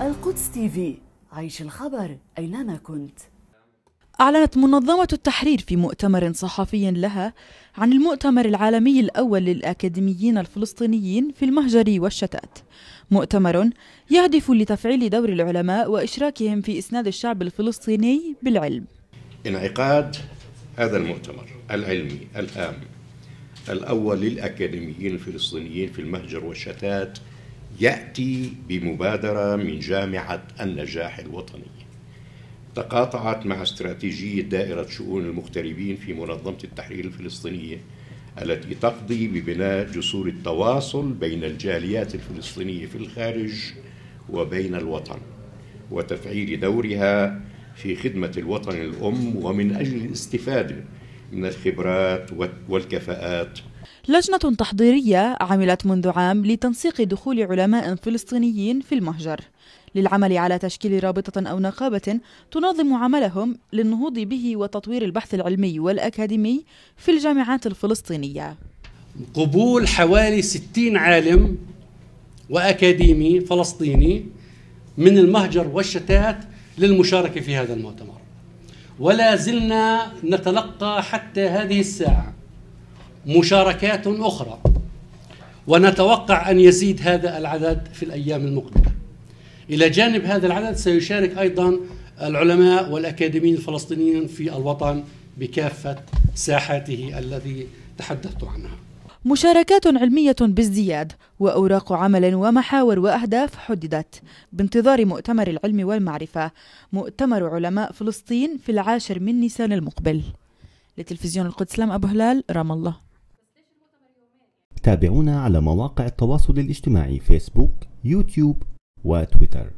القدس تي في. عيش الخبر أينما كنت. أعلنت منظمة التحرير في مؤتمر صحفي لها عن المؤتمر العالمي الأول للأكاديميين الفلسطينيين في المهجر والشتات. مؤتمر يهدف لتفعيل دور العلماء وإشراكهم في إسناد الشعب الفلسطيني بالعلم. انعقاد هذا المؤتمر العلمي الهام الأول للأكاديميين الفلسطينيين في المهجر والشتات يأتي بمبادرة من جامعة النجاح الوطني. تقاطعت مع استراتيجية دائرة شؤون المغتربين في منظمة التحرير الفلسطينية التي تقضي ببناء جسور التواصل بين الجاليات الفلسطينية في الخارج وبين الوطن وتفعيل دورها في خدمة الوطن الأم ومن أجل الاستفادة من الخبرات والكفاءات. لجنة تحضيرية عملت منذ عام لتنسيق دخول علماء فلسطينيين في المهجر للعمل على تشكيل رابطة أو نقابة تنظم عملهم للنهوض به وتطوير البحث العلمي والأكاديمي في الجامعات الفلسطينية. قبول حوالي 60 عالم وأكاديمي فلسطيني من المهجر والشتات للمشاركة في هذا المؤتمر. ولا زلنا نتلقى حتى هذه الساعة مشاركات أخرى. ونتوقع أن يزيد هذا العدد في الأيام المقبلة. إلى جانب هذا العدد سيشارك أيضا العلماء والأكاديميين الفلسطينيين في الوطن بكافة ساحاته الذي تحدثت عنها. مشاركات علمية بازدياد وأوراق عمل ومحاور وأهداف حددت بانتظار مؤتمر العلم والمعرفة مؤتمر علماء فلسطين في العاشر من نيسان المقبل. لتلفزيون القدس لام أبو هلال رام الله. تابعونا على مواقع التواصل الاجتماعي فيسبوك يوتيوب وتويتر.